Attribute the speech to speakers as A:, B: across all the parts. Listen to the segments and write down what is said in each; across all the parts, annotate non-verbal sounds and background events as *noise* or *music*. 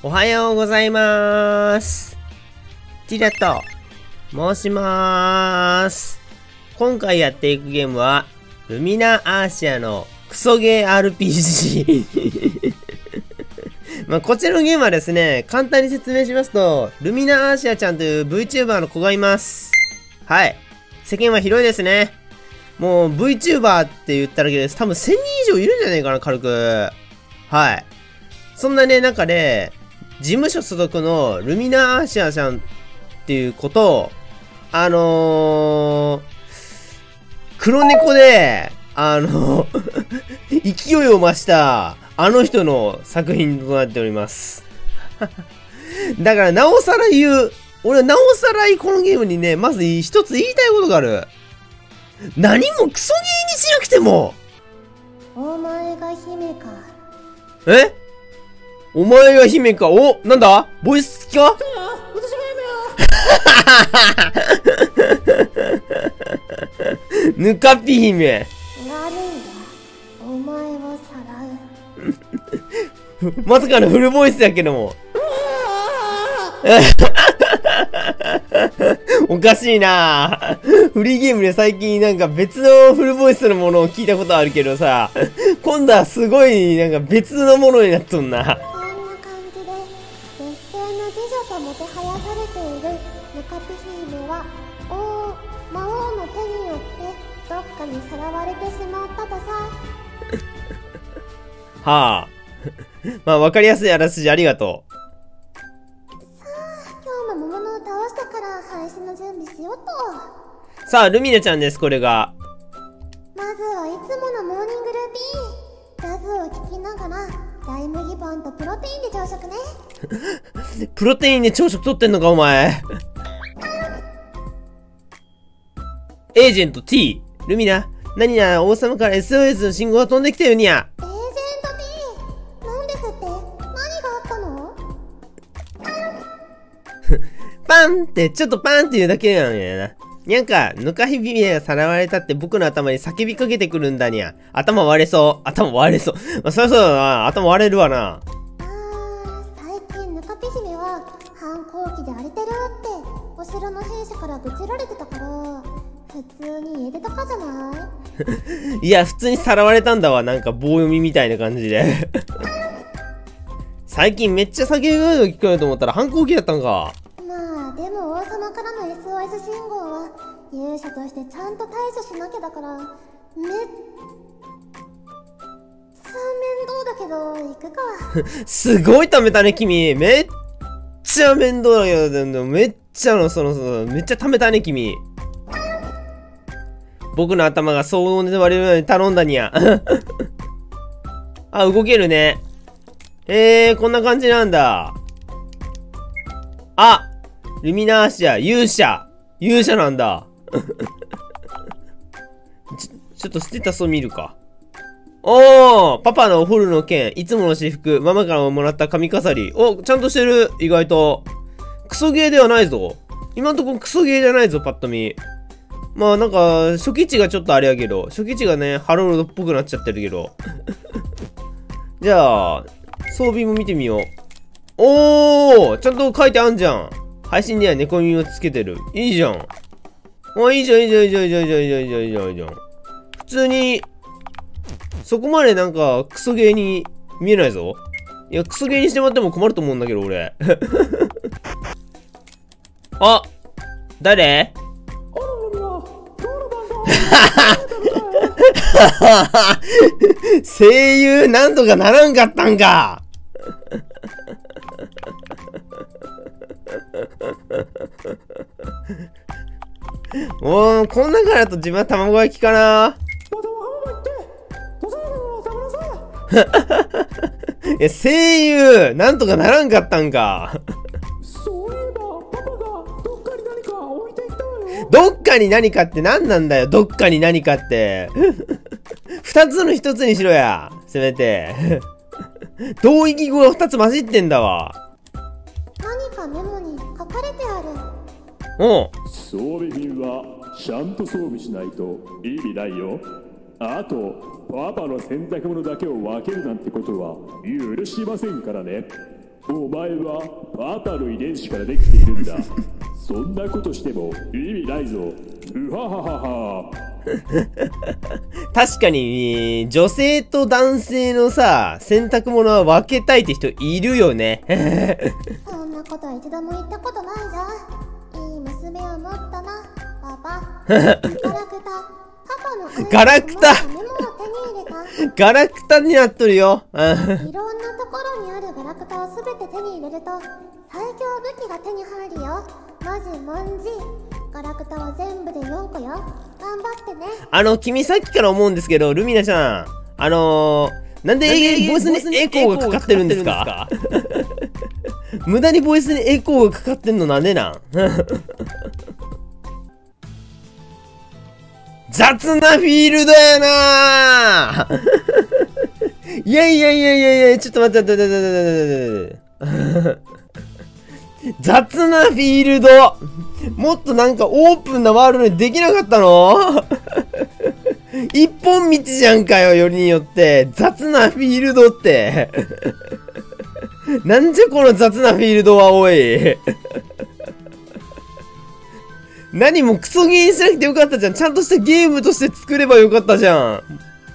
A: おはようございます。ティラと申します。今回やっていくゲームは、ルミナアーシアのクソゲー RPG。*laughs* まあ、こちらのゲームはですね、簡単に説明しますと、ルミナアーシアちゃんという VTuber の子がいます。はい。世間は広いですね。もう VTuber って言っただけです。多分1000人以上いるんじゃないかな、軽く。はい。そんなね、中で、事務所所属のルミナアーシアちゃんっていう子と、あのー、黒猫で、あの *laughs* 勢いを増した、あの人の作品となっております。*laughs* だから、なおさら言う、俺はなおさらこのゲームにね、まず一つ言いたいことがある。何もクソゲーにしなくても、
B: お前が姫か
A: え？お前が姫か？おなんだ？ボイス好きか？*laughs* ぬかぴ姫。
B: 悪いわ。お前をさらう。
A: まさかのフルボイスだけども。おかしいな。フリーゲームで最近なんか別のフルボイスのものを聞いたことあるけどさ、今度はすごいなんか別のものになっとんな。
B: は
A: あ。*laughs* まあわかりやすいあらすじありがとう。
B: 今日も桃のを倒してから配信の準備しようと
A: さあ、ルミネちゃんです、これが。
B: まずはいつものモーニングルーティンジャズを聴きながら大麦パンとプロテインで朝食ね *laughs*
A: プロテインで朝食取ってんのか、お前。エージェント T。ルミナ。何や、王様から SOS の信号が飛んできたよにゃ。
B: エンって、
A: ちょっとパンって言うだけなんやな。にゃんか、ぬかひびがさらわれたって僕の頭に叫びかけてくるんだにゃ。頭割れそう。頭割れそう。まあ、そりゃそうだな。頭割れるわな。
B: あー最近ぬかぴ姫は反抗期で荒れてるってお城の兵士から愚痴られてたから普通に家出たかじゃない？*laughs*
A: いや、普通にさらわれたんだわ。なんか棒読みみたいな感じで。*laughs* 最近めっちゃ叫び声が聞こえると思ったら反抗期だったんか。
B: まあでも王様からの SOS 信号は勇者としてちゃんと対処しなきゃだからめっちゃ面倒だけど行くか *laughs*
A: すごい貯めたね、君。めっちゃ面倒だけど、めっちゃの、その、その、めっちゃ貯めたね、君。僕の頭が騒音で割れるように頼んだにゃ。*laughs* あ、動けるね。へえ、こんな感じなんだ。あルミナーシア、勇者勇者なんだ。*laughs* ちょ、ちょっとステータスを見るか。おーパパのお風呂の剣、いつもの私服、ママからもらった髪飾り。お、ちゃんとしてる、意外と。クソゲーではないぞ。今んとこクソゲーじゃないぞ、パッと見。まあなんか、初期値がちょっとあれやけど、初期値がね、ハロードっぽくなっちゃってるけど。*laughs* じゃあ、装備も見てみよう。おーちゃんと書いてあんじゃん。配信では猫耳をつけてる。いいじゃん。あ、いいじゃん、いいじゃん、いいじゃん、いいじゃん、いいじゃん、いいじゃん、いいじゃん、いいじゃん、いいじゃん。普通に、そこまでなんか、クソゲーに見えないぞ。いや、クソゲーにしてもらっても困ると思うんだけど、俺。*laughs* あ誰？*laughs* 声優なんとかならんかったんかおー、こん中だと自分は卵焼きかな *laughs* いや、声優なんとかならんかったんか
C: そういえばパパがどっかに何か置いていったわよ
A: どっかに何かって何なんだよどっかに何かって。*laughs* 二つの一つにしろやせめて。*laughs* 同意義語が二つ混じってんだわ。
B: 何かメモに書かれて
A: おう。
C: 装備品はちゃんと装備しないと意味ないよ。あとパパの洗濯物だけを分けるなんてことは許しませんからね。お前はパパの遺伝子からできているんだ。そんなことしても意味ないぞ。うはははは。*laughs*
A: 確かに、女性と男性のさ、洗濯物は分けたいって人いるよね。*laughs* *laughs*
B: そんなこと一度も言ったことないじゃん娘を持ったな。パパ。ガラクタ。
A: ガラクタ。ガラクタになっとるよ。うん。
B: いろんなところにあるガラクタをすべて手に入れると最強武器が手に入るよ。マジマンジガラクタは全部で4個よ。頑張ってね。
A: あの、君さっきから思うんですけど、ルミナちゃん、あのー、なんでボイスにエコーがかかってるんですか？無駄にボイスにエコーがかかってんのなんでなん *laughs* 雑なフィールドやな *laughs* いやいやいやいやいや、ちょっと待って待って待って待って待って。雑なフィールドもっとなんかオープンなワールドにできなかったの？*laughs* 一本道じゃんかよ、よりによって。雑なフィールドって。なんじゃこの雑なフィールドは、おい。何もクソゲーにしなくてよかったじゃん。ちゃんとしたゲームとして作ればよかったじゃん。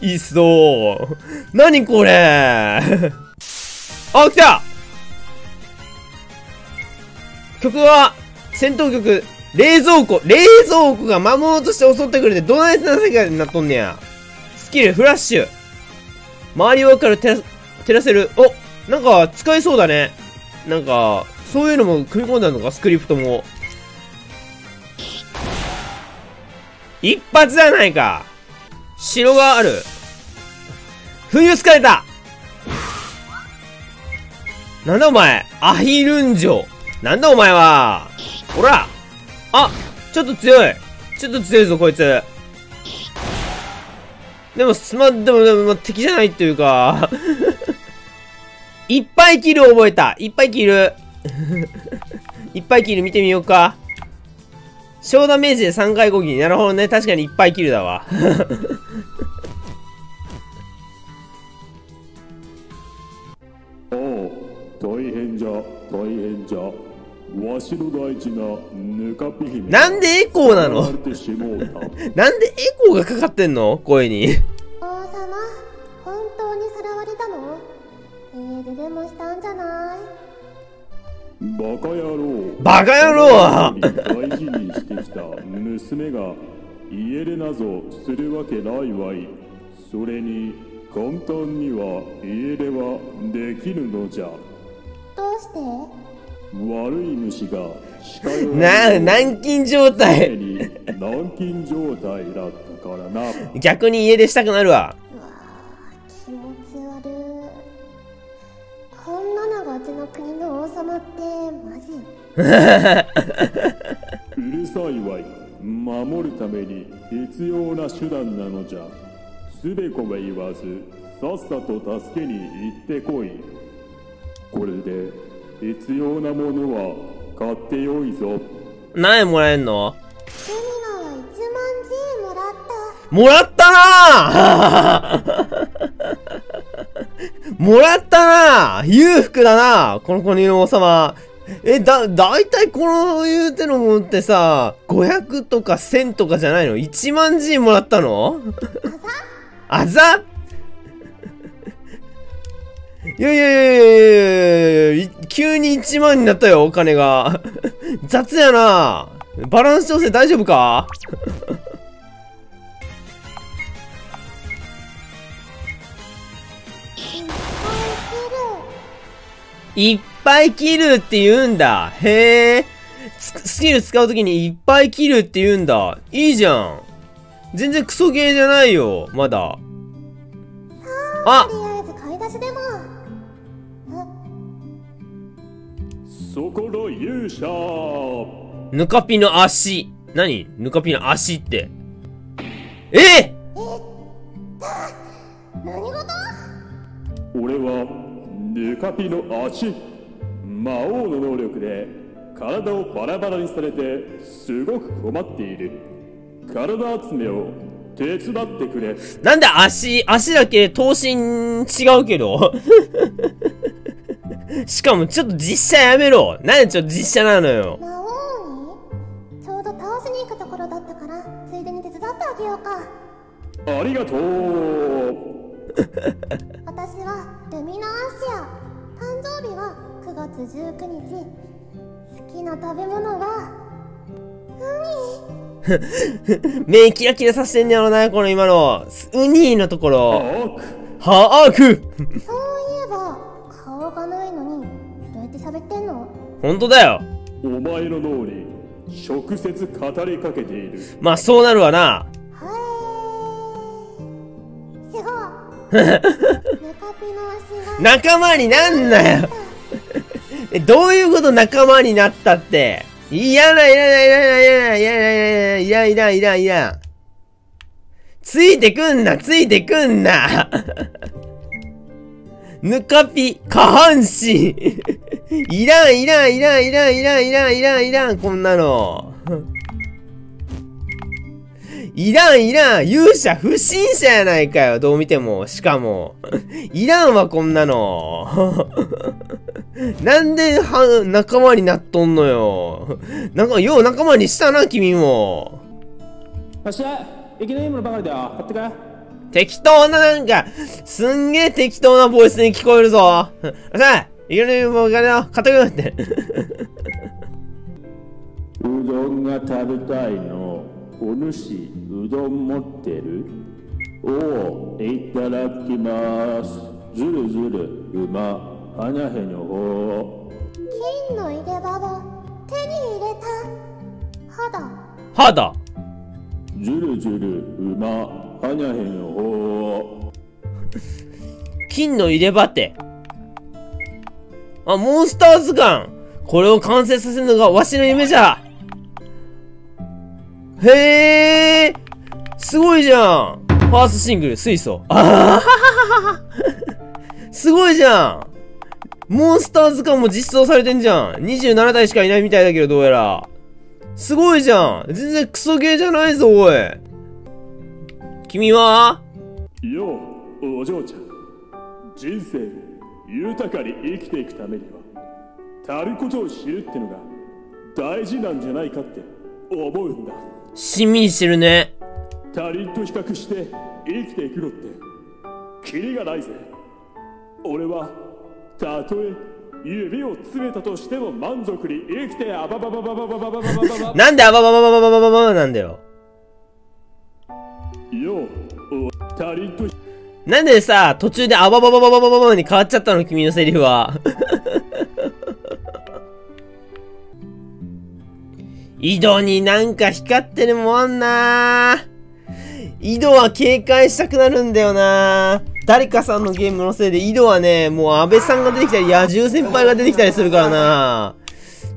A: いっそ。何これ。あ、来た曲は、戦闘曲、冷蔵庫。冷蔵庫が魔物として襲ってくれて、どないな世界になっとんねや。スキル、フラッシュ。周りを明る照ら照らせる。おなんか、使えそうだね。なんか、そういうのも組み込んだのか、スクリプトも。一発じゃないか。城がある。冬疲れたなんだお前アヒルンジョなんだお前はほらあちょっと強いちょっと強いぞ、こいつ。でも、すま、でも、でも、敵じゃないっていうかいっぱいキル覚えたいっぱいキル *laughs* いっぱいキル見てみようか。小ダメージで3回攻撃。なるほどね。確かにいっぱいキルだわ。
C: おう大変じゃ大変じゃわしの大事なぬかぴ姫
A: なんでエコーなの？なんでエコーがかかってんの？声に。
B: 王様本当にさらわれたの？家出でもしたんじゃない？
C: バカ野郎。
A: バカ野郎。
C: 大事にしてきた娘が家出なぞするわけないわい。それに簡単には家出はできぬのじゃ。
B: どうして？
C: 悪い虫が視界を
A: な、軟禁状
C: 常
A: 態。
C: に軟禁状態だったからな。
A: 逆に家出したくなるわ。
B: 王様ってマジ *laughs*
C: うるさいわい守るために必要な手段なのじゃ。すべこべ言わずさっさと助けに行ってこい。これで必要なものは買ってよいぞ。
A: 何円もらえんの？
B: ルミナは1万 G もらった。
A: もらったなぁ *laughs* もらったな。ぁ裕福だな。この子の王様。え、だ、だいたいこの言うてのもんってさ、500とか1000とかじゃないの ?1 万 G もらったの？あざ？いやいやいやいやいやいやいや急に1万になったよ、お金が。雑やな。バランス調整大丈夫か？いっぱい切るって言うんだ。へえ。ススキル使うときにいっぱい切るって言うんだ。いいじゃん。全然クソゲーじゃないよ。まだ。あ
B: とりあえず買い出しでも
C: そこの勇者
A: ぬかぴの足。何？ぬかぴの足って。え
B: 何事？
C: 俺はヌカピの足。魔王の能力で体をバラバラにされてすごく困っている。体集めを手伝ってくれ。
A: なんで足、足だけ頭身違うけど。*laughs* しかもちょっと実写やめろ。なんでちょっと実写なのよ。
B: 魔王にちょうど倒しに行くところだったからついでに手伝ってあげようか。
C: ありがとう
B: 月19日好きな食べ物は *laughs*
A: 目キラキラさせてんねやろな、この今の。ウニーのところ。
C: あ
A: はあく
B: そういえば顔がないのにどうやって喋ってんの？
A: ほんとだよ。
C: お前の脳に直接語りかけている
A: まあそうなるわな。
B: はいすごいメカピの足が
A: 仲間になんなよ。え、どういうこと仲間になったって？いらない、いらない、いらない、いらない、いらない、やだい、やだい、やだい、いらない。ついてくんな、ついてくんな。ぬかぴ、下半身。いらん、いらん、いらん、いらん、いらん、いらん、いらん、こんなの。いらん、いらん、勇者不審者やないかよ、どう見ても。しかも。*laughs* いらんわ、こんなの。*laughs* なんで、は、仲間になっとんのよ。なんか、よう仲間にしたな、君も。
D: よっしゃいきなりものばかりだよ買ってか
A: 適当な、なんか、すんげえ適当なボイスに聞こえるぞ。さあ、いきなりもう、金を買ってくるって。
C: うどんが食べたいのお主うどん持ってる？おおいただきますずるずるうまはにゃへにょほ
B: 金の入れ歯を手に入れた肌
A: 肌。
C: ずるずるうまはにゃへにょほ *laughs*
A: 金の入れ歯って。あ、モンスター図鑑。これを完成させるのがわしの夢じゃ。へえ。すごいじゃん。ファーストシングル、水素。あははははすごいじゃん。モンスター図鑑も実装されてんじゃん。27体しかいないみたいだけど、どうやら。すごいじゃん。全然クソゲーじゃないぞ、おい。君は？
C: ようお嬢ちゃん人生を豊かに生きていくためには足ることを知るってのが大事なんじゃないかって思うんだ
A: しんみりしてるね。
C: 他人と比較して生きていくのってキリがないぜ俺はたとえ指を詰めたとしても満足に生きてあばばばばばばばばばばば
A: なんであばばばばばばばばなんだよ。
C: よ他人と
A: なんでさ、途中であばばばばばばばばに変わっちゃったの君のセリフは。井戸になんか光ってるもんあんな井戸は警戒したくなるんだよな誰かさんのゲームのせいで井戸はね、もう安倍さんが出てきたり、野獣先輩が出てきたりするからな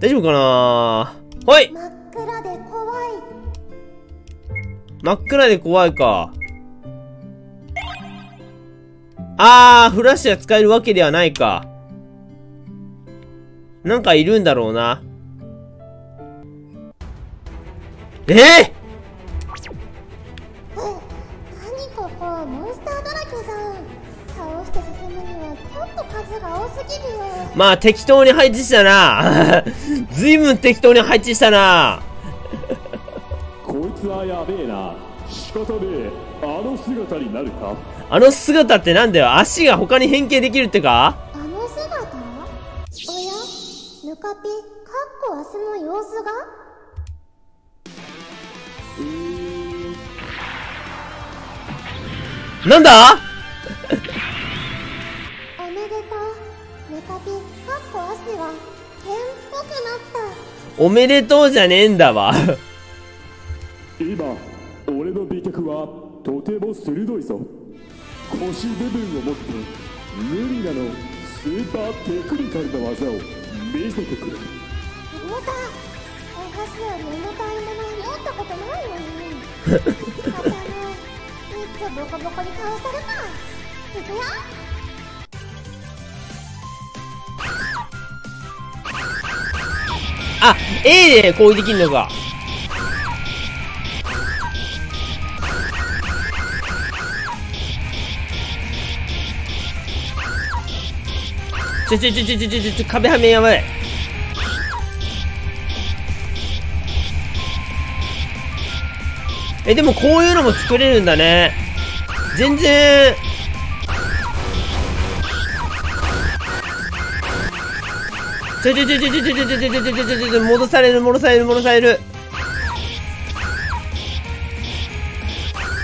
A: 大丈夫かな？はい
B: 真っ暗で怖い
A: 真っ暗で怖いか。あー、フラッシュは使えるわけではないか。なんかいるんだろうな。えー、
B: 数が多すぎるよ
A: まあ適当に配置したな。ずいぶん適当に配置したな。*laughs*
C: こいつはやべえな。仕方ねえあの姿になるか？
A: あの姿ってなんだよ。足が他に変形できるってか？
B: あの姿？おや？ぬかぴかっこ明日の様子が？
A: なんだ？
B: うぬかっこ足が剣っぽくなった。
A: おめでとうじゃねえんだわ。
C: 今俺の美脚はとても鋭いぞ。腰部分を持って無理なのスーパーテクニカルな技を見せてくれ。
B: 重たお箸より重たいもの持ったことないのに。仕方ないめっちゃボコボコに倒された。いくよ
A: あ、A で攻撃できんのか。ちょちょちょちょちょちょちょ壁はめやばい。えでもこういうのも作れるんだね。全然。ちょちょちょちょちょちょちょちょちょちょちょちょ戻される戻される戻される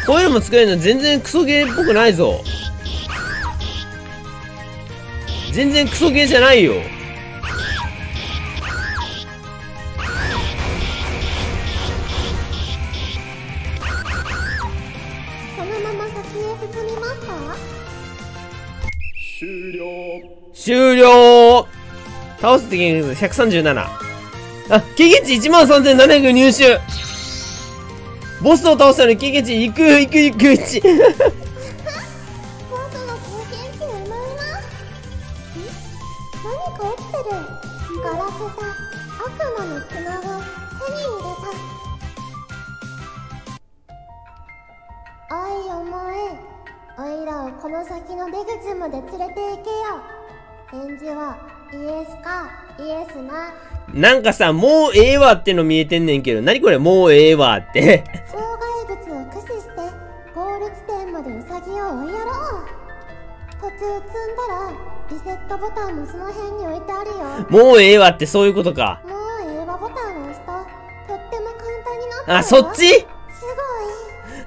A: こういうのも作れるの全然クソゲーっぽくないぞ全然クソゲーじゃないよ
B: そのまま先へ進みますか
C: 終了
A: 終了倒す敵の137。あ、経験値1万3700入手。ボスを倒したのに経験値いくいくいく1。
B: ボスの経験値埋まりますん。何か起きてる。ガラクタ悪魔の綱を手に入れた。おいお前おいらをこの先の出口まで連れて行けよ。返事はイエスかイエスな。
A: なんかさ、もうええわっての見えてんねんけど、なにこれもうええわって。
B: 障害物を駆使してゴール地点までウサギを追いやろう。途中積んだらリセットボタンもその辺に置いてあるよ。
A: もうええわってそういうことか。
B: もう映画ボタンを押すととっても簡単になったよ。
A: あ、そっち？
B: す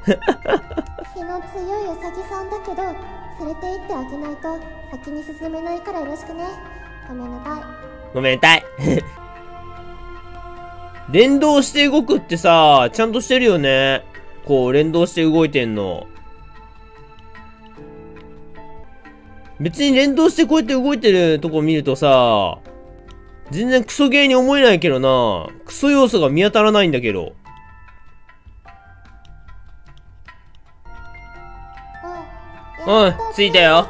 B: ごい。*laughs* 気の強いウサギさんだけど連れて行ってあげないと先に進めないからよろしくねごめんなさい
A: ごめんなさい。*laughs* 連動して動くってさ、ちゃんとしてるよね。こう、連動して動いてんの。別に連動してこうやって動いてるとこ見るとさ、全然クソゲーに思えないけどな。クソ要素が見当たらないんだけど。
B: うん
A: うん着いたよ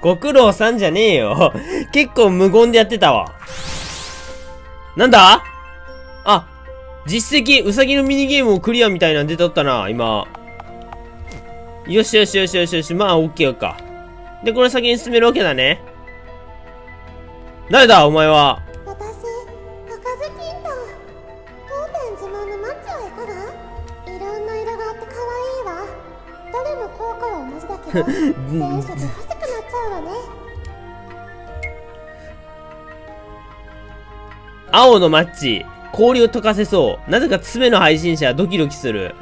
B: ご苦労さん
A: じゃねえよ。*laughs* 結構無言でやってたわ。なんだ？あ、実績、うさぎのミニゲームをクリアみたいなの出とったな、今。よしよしよしよしよし、まあ、オッケーか。で、これ先に進めるわけだね。誰だ、お前は。*laughs* 青のマッチ。氷を溶かせそう。なぜか爪の配信者ドキドキする。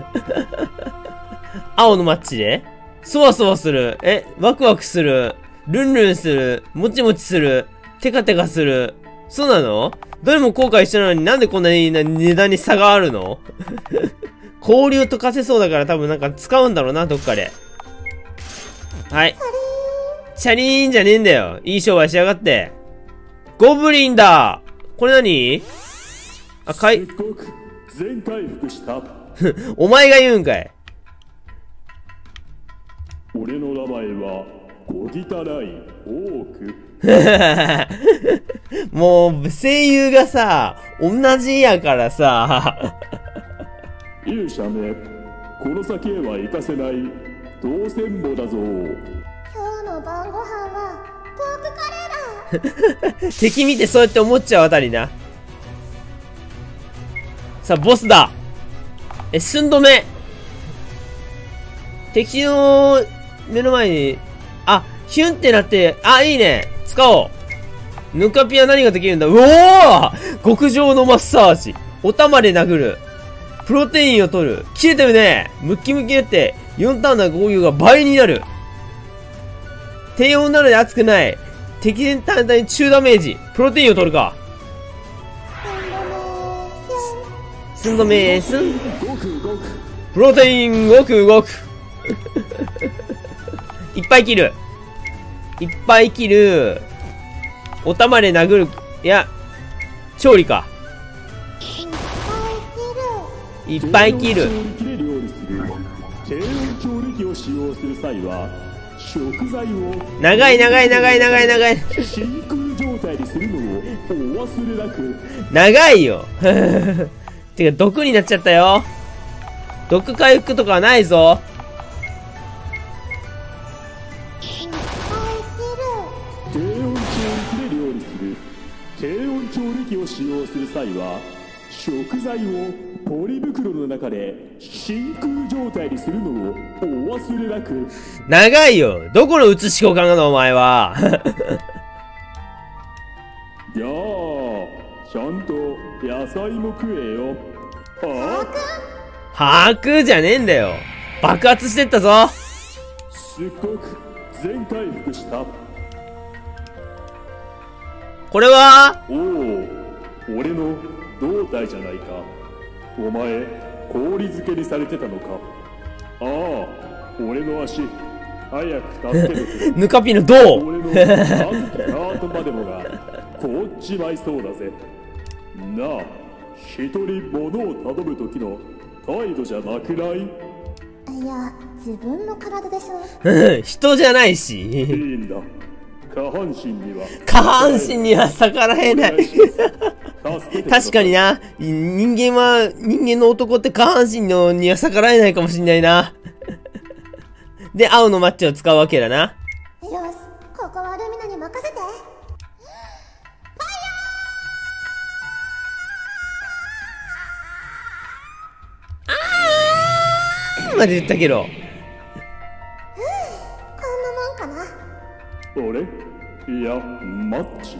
A: *laughs* 青のマッチで？そわそわする。え、ワクワクする。ルンルンする。もちもちする。テカテカする。そうなの？どれも効果一緒なのになんでこんなに値段に差があるの？*laughs* 氷を溶かせそうだから多分なんか使うんだろうな、どっかで。はい。チャリーンじゃねえんだよ。いい商売しやがって。ゴブリンだこれ何？あ、かい。
C: 全回復した
A: お前が言うんかい。
C: 俺の名前はゴギタライオーク
A: もう、声優がさ、同じやからさ、*laughs*
C: 勇者めこの先へは行かせない。当選簿だぞ。
B: 今日の晩ご飯は *laughs*
A: 敵見てそうやって思っちゃうあたりな。さあ、ボスだ。え、寸止め。敵の目の前に、あ、ヒュンってなって、あ、いいね。使おう。ぬかピは何ができるんだ？うおー！極上のマッサージ。お玉で殴る。プロテインを取る。切れてるね。ムッキムキになって、4ターンの攻撃が倍になる。低温なので熱くない。敵戦単体に中ダメージプロテインを取るか
B: 寸止めヒュン
A: 寸止め、寸、
C: ごくごく
A: プロテイン、動く動く。*laughs* いっぱい切る。いっぱい切る。お玉で殴る。いや、調理か。いっぱい切る。
C: 低温調理器で料理する低温調理器を使用する際は食材を
A: 長い長い長い長い長い。
C: 真空状態にするのをお忘れなく
A: 長いよ。*laughs* てか、毒になっちゃったよ。毒回復とかはないぞ。
C: にする低温調理器を使用する際は食材をポリ袋の中で真空状態にするのをお忘れなく。
A: 長いよ。どこの写し交換なのお前は。
C: いやーちゃんと野菜も食えよ。はあ。
A: 把握じゃねえんだよ。爆発してったぞ。
C: すっごく全回復した。
A: これは？
C: おお俺の胴体じゃないか。お前氷漬けにされてたのか。ああ俺の足早く助けてくれ。*laughs*
A: ぬかぴの銅
C: 俺のハートまでもが凍っちまいそうだぜ。なあ一人物を頼む時の態度じゃなくない？
B: いや自分の体でしょ。
A: う *laughs* ん人じゃない
C: い
A: し。
C: いんだ。下半身には。
A: 下半身には逆らえない確かにな。人間は人間の男って下半身のには逆らえないかもしんないな。で青のマッチを使うわけだな。
B: よしここはルミナに任せて。
A: まで言ったけど。
B: こんなもんかな。
C: 俺いやマッチ？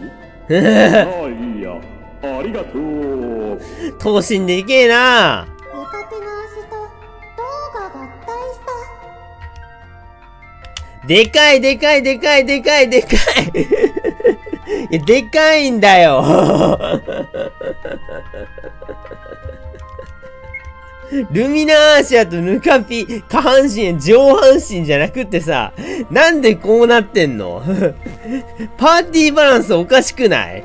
C: *laughs* ああいいやありがとう。
A: 等身でいけえな。
B: ぬかぴの足と銅が合体した。
A: でかいでかいでかいでかいでかい。でかい *laughs* んだよ *laughs* ルミナーシアとヌカピ、下半身、上半身じゃなくってさ、なんでこうなってんの？*laughs* パーティーバランスおかしくない？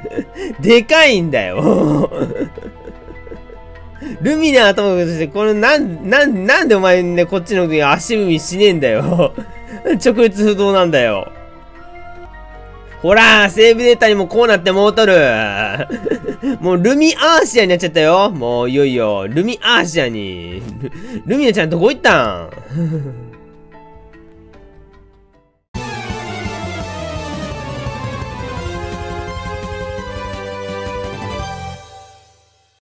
A: *laughs* でかいんだよ。*laughs* ルミナーともかくして、これなん、なん、なんでお前ね、こっちの足踏みしねえんだよ。直立不動なんだよ。ほら、セーブデータにもこうなってもうとる。*laughs* もうルミアーシアになっちゃったよ。もういよいよ、ルミアーシアに。ルミネちゃんどこ行ったん？